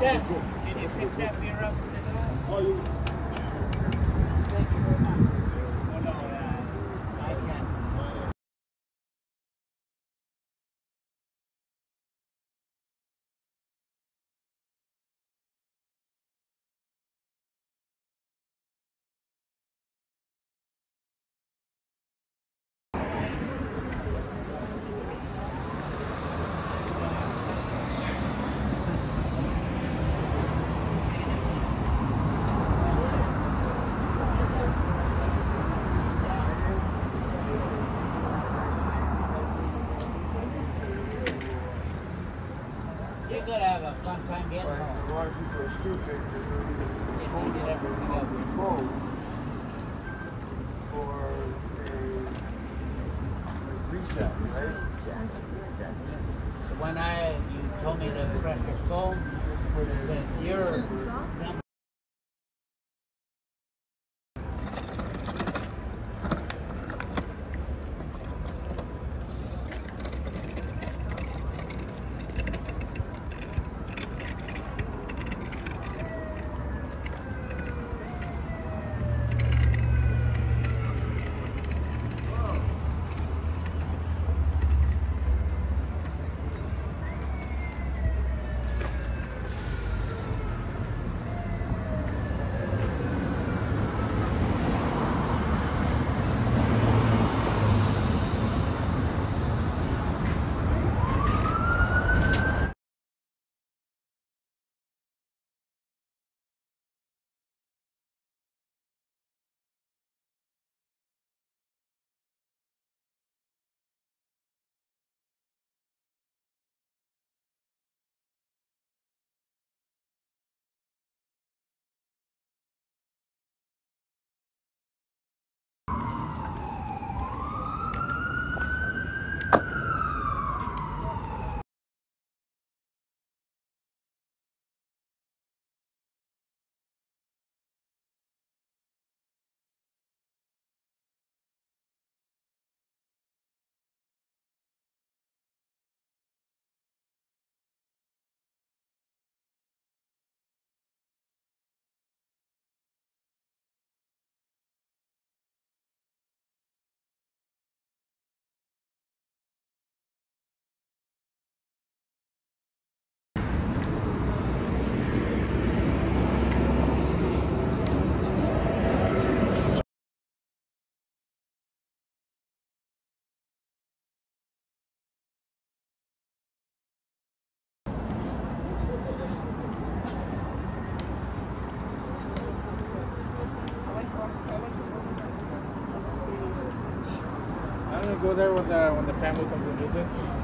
Can you fix that beer up in the door? You're gonna have a fun time getting Right, home. a lot of people are stupid, they don't even phone get everything up. the phone for a like reset, right? So when I, you told me to press your phone, Put it in, said your go there when the when the family comes to visit.